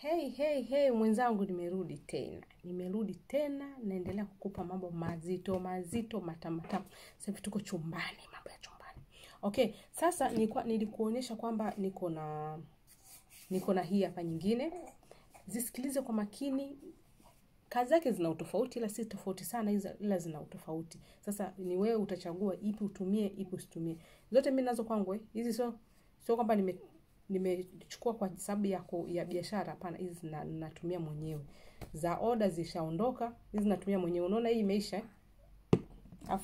Hey, hey, hey, mwenzangu nimerudi tena. Nimerudi tena, naendelea kukupa mambo mazito, mazito, matamu, matamu. Sasa hivi tuko chumbani, mambo ya chumbani. Okay, sasa nilikuwa nilikuonyesha kwamba niko na niko na hii hapa nyingine. Zisikilize kwa makini. Kazi zake zina utofauti ila si tofauti sana hizo ila zina utofauti. Sasa ni wewe utachagua ipi utumie, ipi usitumie. Zote mimi nazo kwangu eh. Hizi sio sio kwamba nime nimechukua kwa sababu ya, ya biashara hapana hizi na- natumia mwenyewe. Za oda zishaondoka hizi natumia mwenyewe. Unaona hii imeisha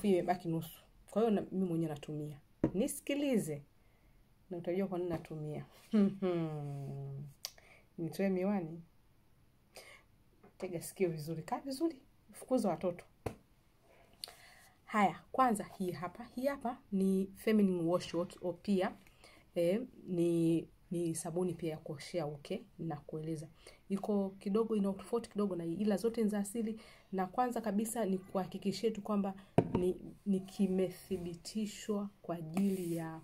hii imebaki nusu. Kwa hiyo mimi mwenyewe natumia. Nisikilize. Na utajua kwa nini natumia? Nitoe miwani. Tega sikio vizuri. Kaa vizuri. Fukuza watoto. Haya kwanza hii hapa. Hii hapa ni feminine wash au pia eh, ni ni sabuni pia ya kuoshea uke na kueleza. Iko kidogo ina utofauti kidogo na ila zote ni za asili na kwanza kabisa ni kuhakikishie tu kwamba ni, ni kimethibitishwa kwa ajili ya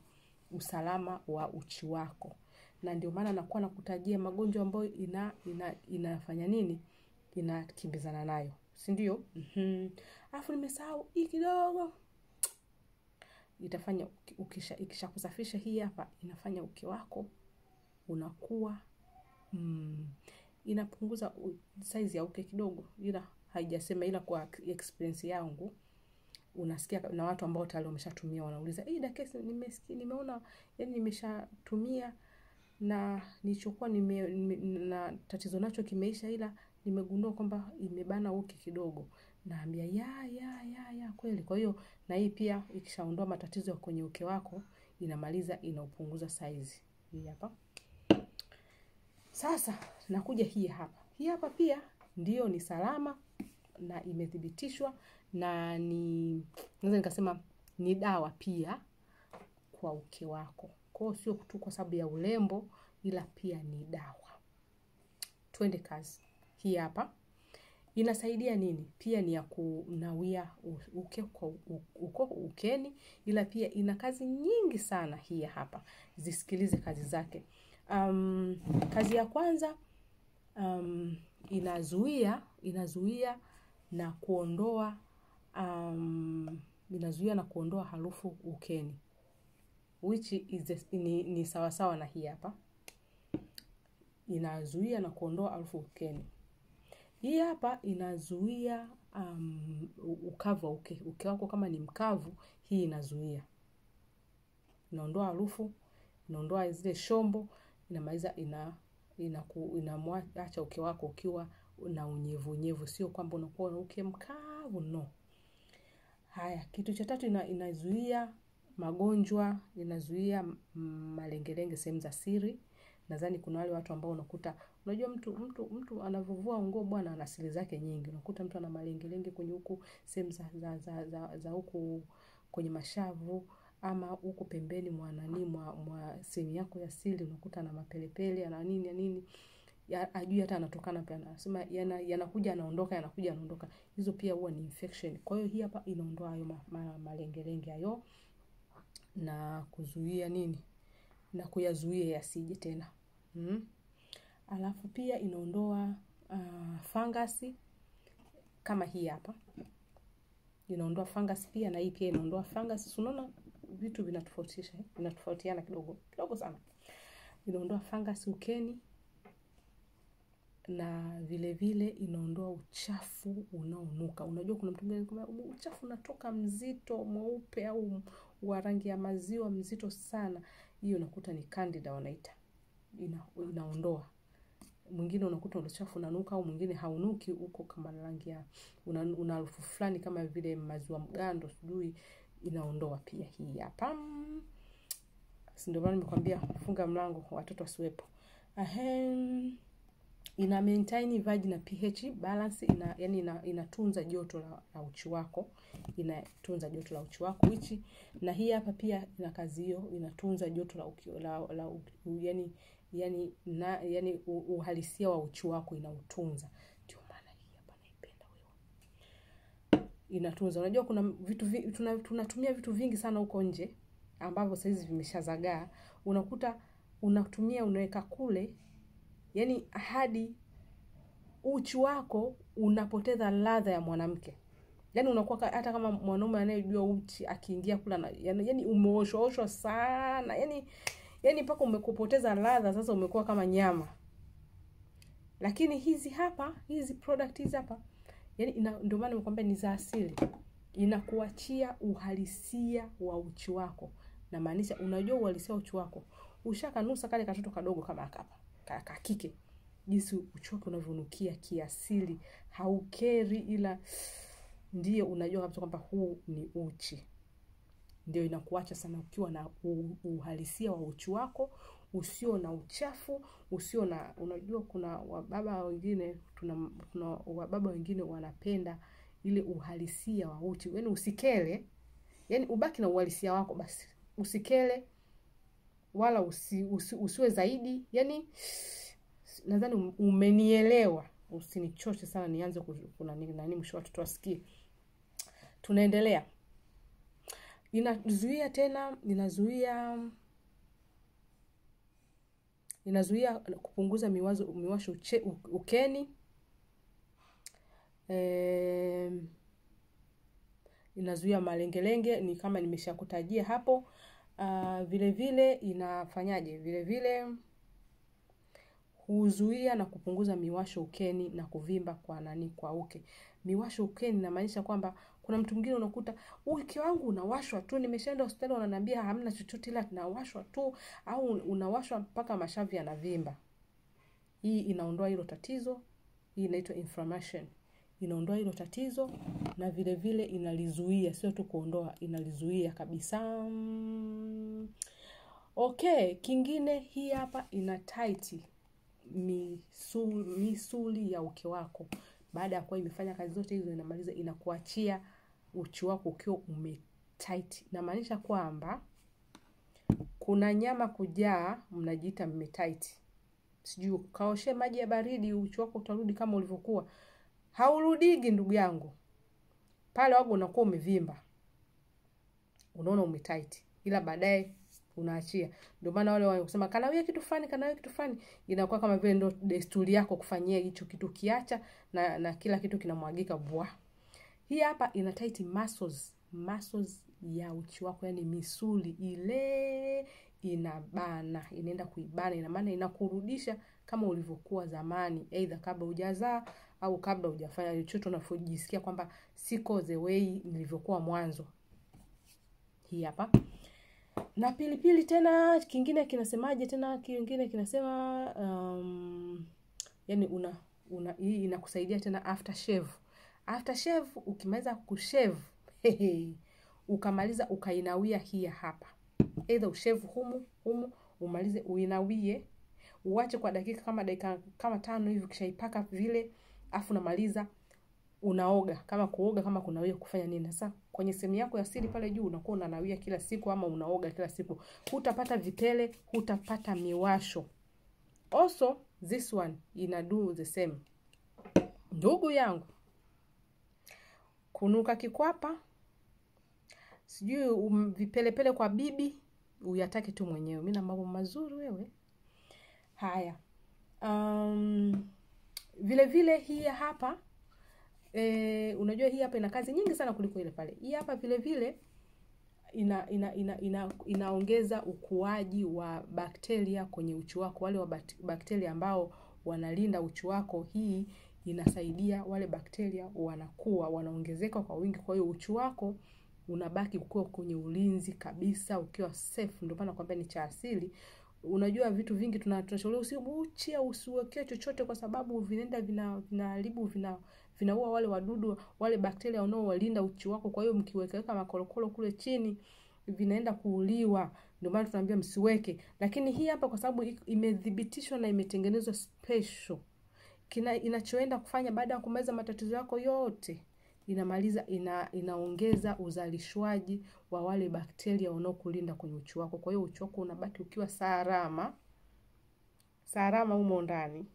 usalama wa uchi wako. Na ndio maana nakuwa nakutajia magonjwa ambayo ina, ina inafanya nini? Inakimbizana nayo. Sindio mm-hmm. afu nimesahau hii kidogo. Itafanya uki- ukisha ikishakusafisha hii hapa inafanya uke wako unakuwa mm, inapunguza size ya uke kidogo ila haijasema ila kwa experience yangu unasikia na watu ambao tayari wameshatumia wanauliza hey, dakesi nimesikia nimeona yani nimeshatumia na nilichokuwa nime, nime, na tatizo nacho kimeisha ila nimegundua kwamba imebana uke kidogo. Naambia ya ya ya ya kweli. Kwa hiyo na hii pia ikishaondoa matatizo ya kwenye uke wako inamaliza inaupunguza saizi hii hapa sasa nakuja hii hapa. Hii hapa pia ndiyo ni salama na imethibitishwa na ni naweza nikasema ni dawa pia kwa uke wako. Kwa hiyo sio tu kwa sababu ya urembo ila pia ni dawa. Twende kazi. Hii hapa. Inasaidia nini? Pia ni ya kunawia uke kwa uko ukeni ila pia ina kazi nyingi sana hii hapa. Zisikilize kazi zake um, kazi ya kwanza um, inazuia inazuia na kuondoa um, inazuia na kuondoa harufu ukeni. Which is the, ni, ni sawasawa na hii hapa. Inazuia na kuondoa harufu ukeni. Hii hapa inazuia um, ukavu wa uke uke wako kama ni mkavu hii inazuia. Inaondoa harufu inaondoa zile shombo inamaliza ina inamwacha uke wako ukiwa na unyevunyevu. Sio kwamba unakuwa na uke mkavu no. Haya kitu cha tatu ina, inazuia magonjwa inazuia malengelenge sehemu za siri. Nadhani kuna wale watu ambao unakuta unajua mtu mtu mtu anavovua nguo bwana ana siri zake nyingi. Unakuta mtu ana malengelenge kwenye huku sehemu za, za, za, za huku kwenye mashavu ama huko pembeni mwa nani mwa, mwa sehemu yako ya siri unakuta na mapelepele na nini na nini ya, ajui hata anatokana pia anasema yana, yanakuja anaondoka yanakuja anaondoka hizo pia huwa ni infection. Kwa hiyo hii hapa inaondoa hayo ma, ma, malengelenge hayo na kuzuia nini? Na kuyazuia yasije tena. Mm. alafu pia inaondoa uh, fangasi kama hii hapa. Inaondoa fangasi pia na hii pia inaondoa fangasi. Unaona vitu vinatofautisha vinatofautiana kidogo kidogo sana. Inaondoa fangasi ukeni na vile vile inaondoa uchafu unaonuka. Unajua kuna mtu uchafu unatoka mzito mweupe au wa rangi ya maziwa mzito sana. Hiyo unakuta ni candida wanaita. Ina, inaondoa. Mwingine unakuta uchafu unanuka au mwingine haunuki huko kama rangi ya una harufu fulani kama vile maziwa mgando sijui inaondoa pia hii hapa. Ndio maana nimekwambia funga mlango watoto wasiwepo. Ahem. Ina maintain vagina pH balance ina yani ina, inatunza joto la, la uchi wako. Inatunza joto la uchi wako which na hii hapa pia ina kazi hiyo inatunza joto la, la, la yani yani na yani uhalisia wa uchi wako inautunza. Ndio maana hii hapa naipenda wewe inatunza. Unajua kuna vitu vi, tuna, tunatumia vitu vingi sana huko nje ambavyo saizi vimeshazagaa. Unakuta unatumia unaweka kule yani hadi uchi wako unapoteza ladha ya mwanamke. Yani unakuwa hata kama mwanaume anayejua uchi akiingia kula na yani, yani sana. Yani yani mpaka umekupoteza ladha sasa umekuwa kama nyama. Lakini hizi hapa hizi product hizi hapa yani ndio maana nimekwambia ni za asili. Inakuachia uhalisia wa uchi wako. Namaanisha unajua uhalisia wa uchi wako. Ushakanusa kale katoto kadogo kama akapa kakike ka kike jinsi uchi wake unavyonukia kiasili haukeri ila ndio unajua kabisa kwamba huu ni uchi. Ndio inakuacha sana ukiwa na uhalisia wa uchi wako usio na uchafu usio na unajua kuna wababa wengine tuna, tuna wababa wengine wanapenda ile uhalisia wa uchi. Yani usikele yani ubaki na uhalisia wako basi. Usikele wala usi, usi, usiwe zaidi. Yani nadhani um- umenielewa. Usinichoche sana nianze kuna nani mwisho watoto wasikie. Tunaendelea. Inazuia tena inazuia inazuia kupunguza miwazo miwasho uche, ukeni. E, inazuia malengelenge ni kama nimeshakutajia hapo. Uh, vile vile inafanyaje? Vile vile huzuia na kupunguza miwasho ukeni na kuvimba kwa nani kwa uke. Miwasho ukeni inamaanisha kwamba kuna mtu mwingine unakuta uke wangu unawashwa tu nimeshaenda hospitali wananiambia hamna chochote ila tunawashwa tu au unawashwa mpaka mashavu yanavimba. Hii inaondoa hilo tatizo hii inaitwa inflammation. Inaondoa hilo tatizo na vile vile inalizuia sio tu kuondoa inalizuia kabisa. Mm. okay kingine hii hapa ina tight misuli, misuli ya uke wako. Baada ya kuwa imefanya kazi zote hizo inamaliza inakuachia uchi wako ukiwa umetight inamaanisha kwamba kuna nyama kujaa mnajiita mmetight sijui kaoshe maji ya baridi uchi wako utarudi kama ulivyokuwa. Haurudigi ndugu yangu. Pale wago unakuwa umevimba. Unaona umetight ila baadaye unaachia. Ndio maana wale wanasema kanawia kitu fulani kanawia kitu fulani inakuwa kama vile ndo desturi yako kufanyia hicho kitu kiacha na, na kila kitu kinamwagika bwa. Hii hapa ina tight muscles muscles ya uchi wako yani misuli ile inabana inaenda kuibana. Ina maana inakurudisha kama ulivyokuwa zamani aidha kabla hujazaa au kabla hujafanya chochote unavyojisikia kwamba siko the way nilivyokuwa mwanzo. Hii hapa na pilipili tena kingine kinasemaje tena kingine kinasema um, yani una, una hii inakusaidia tena after shave. After shave ukimaliza kushave ukamaliza ukainawia hii hapa. Either ushevu humu humu umalize uinawie uache kwa dakika kama dakika kama tano hivi ukishaipaka vile afu unamaliza unaoga kama kuoga kama kunawia kufanya nini. Sasa kwenye sehemu yako ya siri pale juu unakuwa unanawia kila siku ama unaoga kila siku. Hutapata vipele hutapata miwasho. Also this one ina do the same. Ndugu yangu kunuka kikwapa sijui um, vipelepele kwa bibi uyatake tu mwenyewe. Mi na mambo mazuri wewe. Haya. Um, vile vile hii hapa e, unajua hii hapa ina kazi nyingi sana kuliko ile pale. Hii hapa vile vile ina ina ina, ina inaongeza ukuaji wa bakteria kwenye uchi wako. Wale wa bakteria ambao wanalinda uchi wako hii inasaidia wale bakteria wanakuwa wanaongezeka kwa wingi. Kwa hiyo uchi wako unabaki ukiwa kwenye ulinzi kabisa ukiwa safe. Ndio maana nakwambia ni cha asili. Unajua vitu vingi tuna- tunashauriwa usibuche usiwekee chochote kwa sababu vinaenda vina vinaharibu vina vinaua wale wadudu wale bakteria wanaowalinda uchi wako. Kwa hiyo mkiwekeweka makorokoro kule chini vinaenda kuuliwa. Ndio maana tunaambia msiweke. Lakini hii hapa kwa sababu imethibitishwa na imetengenezwa special. Kina inachoenda kufanya baada ya kumaliza matatizo yako yote inamaliza ina, inaongeza uzalishwaji wa wale bakteria wanaokulinda kwenye uchi wako. Kwa hiyo uchi wako unabaki ukiwa salama. Salama humo ndani.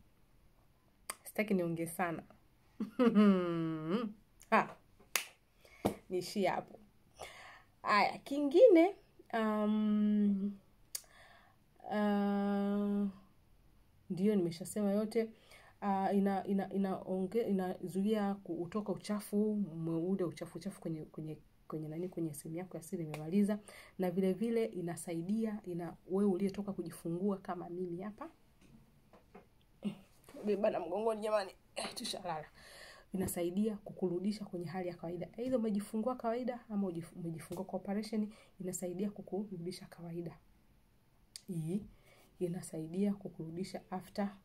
Sitaki niongee sana niishie hapo. Haya kingine um, uh, ndiyo nimeshasema yote. Uh, ina ina inaonge inazuia kutoka uchafu mweude uchafu uchafu kwenye kwenye kwenye nani kwenye sehemu yako ya siri imemaliza. Na vile vile inasaidia ina wewe uliyetoka kujifungua kama mimi hapa. Bana mgongoni jamani eh, tushalala inasaidia kukurudisha kwenye hali ya kawaida. Aidha umejifungua kawaida ama umejifungua kwa operation inasaidia kukurudisha kawaida. Hii inasaidia kukurudisha after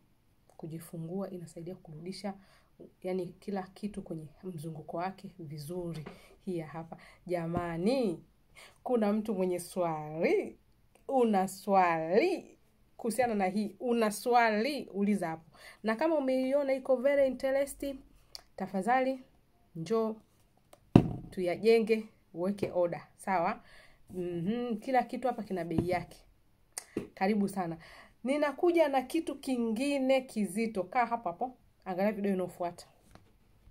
kujifungua inasaidia kurudisha yani kila kitu kwenye mzunguko wake vizuri. Hii hapa. Jamani kuna mtu mwenye swali. Una swali kuhusiana na hii una swali uliza hapo. Na kama umeiona iko very interesting tafadhali njoo tuyajenge uweke oda sawa? Mm-hmm. kila kitu hapa kina bei yake. Karibu sana. Ninakuja na kitu kingine kizito. Kaa hapo hapo. Angalia video inayofuata